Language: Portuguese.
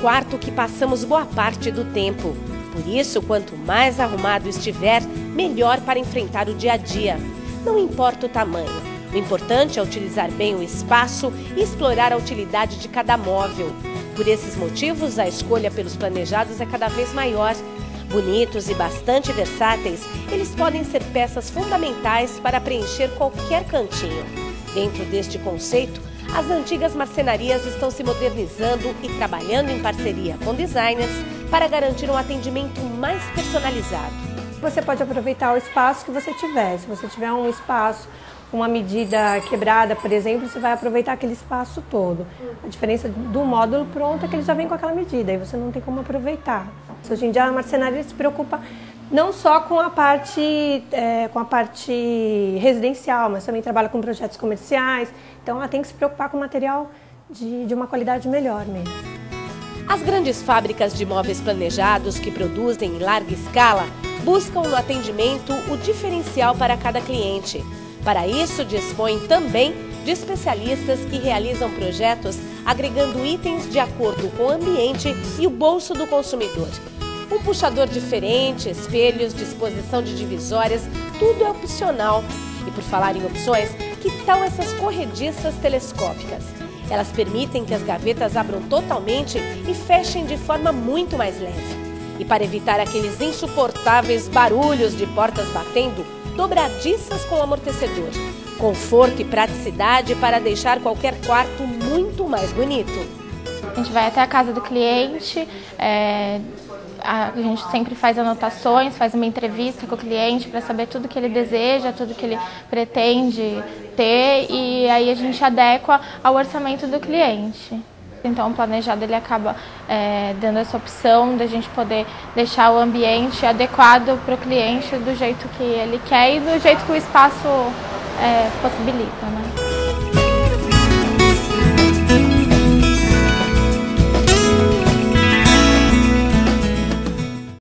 quarto que passamos boa parte do tempo. Por isso, quanto mais arrumado estiver, melhor para enfrentar o dia a dia. Não importa o tamanho. O importante é utilizar bem o espaço e explorar a utilidade de cada móvel. Por esses motivos, a escolha pelos planejados é cada vez maior. Bonitos e bastante versáteis, eles podem ser peças fundamentais para preencher qualquer cantinho. Dentro deste conceito, as antigas marcenarias estão se modernizando e trabalhando em parceria com designers para garantir um atendimento mais personalizado. Você pode aproveitar o espaço que você tiver. Se você tiver um espaço com uma medida quebrada, por exemplo, você vai aproveitar aquele espaço todo. A diferença do módulo pronto é que ele já vem com aquela medida, aí você não tem como aproveitar. Hoje em dia a marcenaria se preocupa não só com a parte é, com a parte residencial, mas também trabalha com projetos comerciais. Então ela tem que se preocupar com material de, de uma qualidade melhor mesmo. As grandes fábricas de móveis planejados que produzem em larga escala buscam no atendimento o diferencial para cada cliente. Para isso, dispõem também de especialistas que realizam projetos agregando itens de acordo com o ambiente e o bolso do consumidor. Um puxador diferente, espelhos, disposição de divisórias, tudo é opcional. E por falar em opções, que tal essas corrediças telescópicas? Elas permitem que as gavetas abram totalmente e fechem de forma muito mais leve. E para evitar aqueles insuportáveis barulhos de portas batendo, dobradiças com amortecedor. Conforto e praticidade para deixar qualquer quarto muito mais bonito. A gente vai até a casa do cliente, é a gente sempre faz anotações, faz uma entrevista com o cliente para saber tudo que ele deseja, tudo que ele pretende ter e aí a gente adequa ao orçamento do cliente. Então o planejado ele acaba é, dando essa opção da gente poder deixar o ambiente adequado para o cliente do jeito que ele quer e do jeito que o espaço é, possibilita. Né?